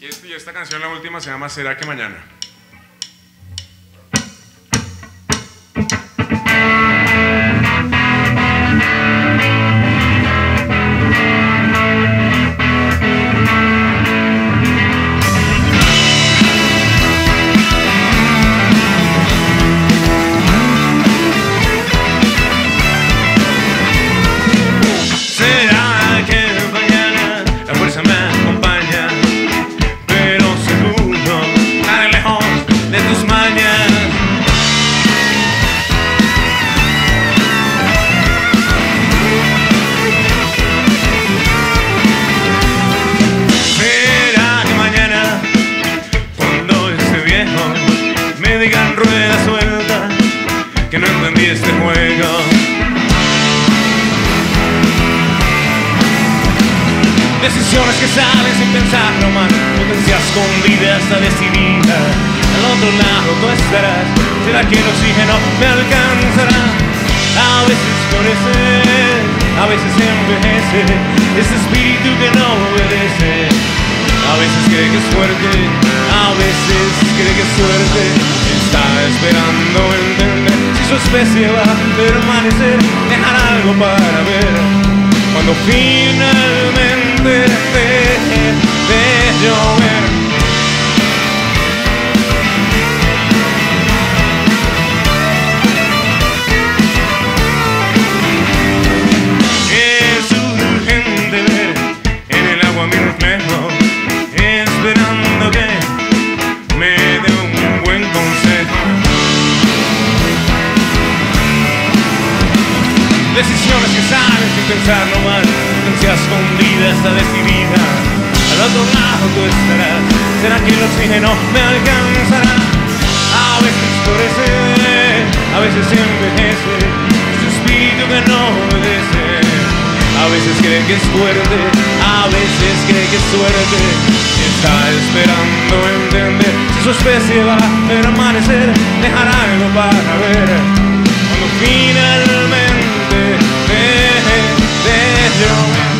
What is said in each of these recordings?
Y, esta canción, la última, se llama ¿Será que mañana? Que no entendí este juego. Decisiones que salen sin pensarlo más Potencia escondida está decidida. Al otro lado tú estarás. ¿Será que el oxígeno me alcanzará? A veces florece A veces envejece. Ese espíritu que no obedece. A veces cree que es fuerte A veces su especie va a permanecer Dejar algo para ver. Cuando finalmente Decisiones que salen sin pensarlo mal Potencia escondida está decidida. Al otro lado tú estarás. ¿Será que el oxígeno me alcanzará? A veces florece A veces envejece. Ese espíritu que no obedece. A veces cree que es fuerte A veces cree que es suerte. Está esperando entender Si su especie va a permanecer. Dejar algo para ver. Cuando finalmente de llover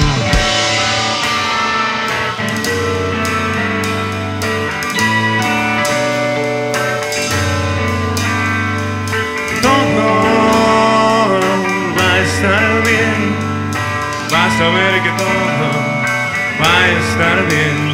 Todo va a estar bien Vas ver que todo va a estar bien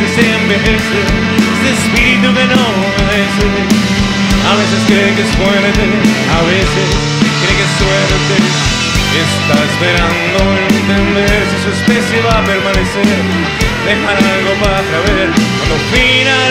veces envejece, este espíritu que no obedece. A veces cree que es fuerte, a veces cree que es suerte. Está esperando entender si su especie va a permanecer. Dejar algo para ver cuando finalmente